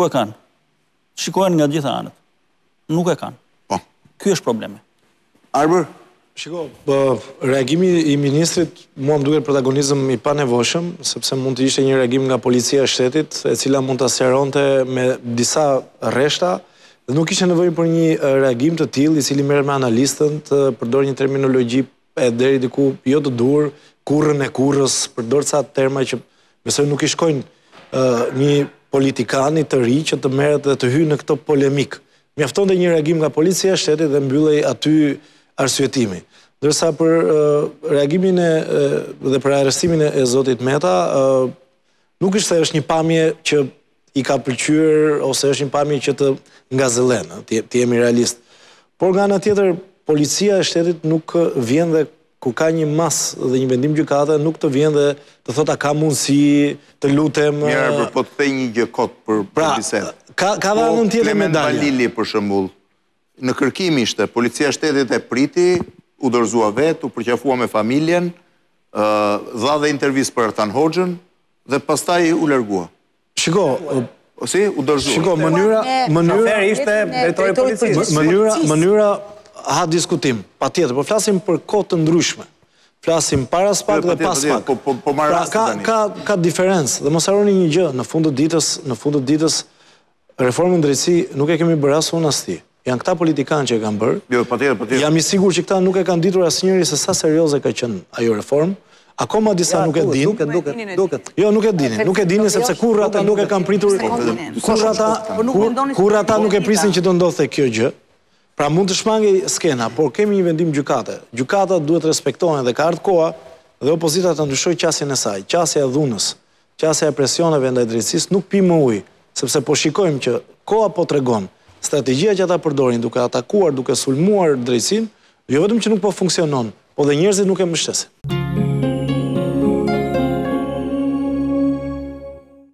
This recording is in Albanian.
Ku e kanë? Shikojnë nga gjitha anët. Nuk e kanë. Po. Ky është problemi. Arbër? Shiko, po, reagimi i ministrit mua më duket protagonizëm i panevojshëm, sepse mund të ishte një reagim nga policia e shtetit, e cila mund ta sqaronte me disa rreshta, dhe nuk ishte nevojë për një reagim të tillë, i cili merret me analistën të përdor një terminologji e deri diku jo të duhur, kurrën e kurrës, përdor ca terma që besoj nuk i shkojnë një politikani të ri që të merret dhe të hyjë në këtë polemikë. Mjaftonte një reagim nga policia e shtetit dhe mbyllej aty arsyetimi. Ndërsa për reagimin e dhe për arrestimin e zotit Meta, nuk ishte është një pamje që i ka pëlqyer ose është një pamje që të ngazëllen, të, të jemi realistë. Por nga ana tjetër, policia e shtetit nuk vjen dhe kur ka një masë dhe një vendim gjykate, nuk të vjen dhe të thotë a ka mundësi të lutem. Mirë, po të them një gjë kot për pra, bisedë. Ka ka po, anën tjetër medaljes. Balili për shembull, Në kërkim ishte, policia e shtetit e priti, u dorëzua vetë, u përqafua me familjen, dha dhe intervistë për Artan Hoxhën dhe pastaj u largua. Shiko, si u dorëzua. Shiko, mënyra, shofer ishte drejtori i policisë. Mënyra, mënyra ha diskutim. Patjetër, po flasim për kohë të ndryshme. Flasim para SPAK dhe pas SPAK. Po po, po marr pra, ka ka ka diferencë dhe mos harroni një gjë, në fund të ditës, në fund të ditës Reformën në drejtësi nuk e kemi bërë as unë as ti. Janë këta politikanë që e kanë bërë. Jo, patjetër, patjetër. Jam i sigurt që këta nuk e kanë ditur asnjëri se sa serioze ka qenë ajo reformë. Akoma disa nuk e dinë. Duket, duket, duket. Jo, nuk e dinë. Nuk e dinin sepse kurrë ata nuk e kanë pritur. Kurrë ata, kurrë ata nuk e prisin që do ndodhte kjo gjë. Pra mund të shmangej skena, por kemi një vendim gjykate. Gjykatat duhet të respektohen dhe ka ardh koha dhe opozita të ndryshojë qasjen e saj, qasja e dhunës. Qasja e presioneve ndaj drejtësisë nuk pi më ujë, sepse po shikojmë që koha po tregon, strategjia që ata përdorin duke atakuar, duke sulmuar drejtësinë, jo vetëm që nuk po funksionon, po dhe njerëzit nuk e mbështesin.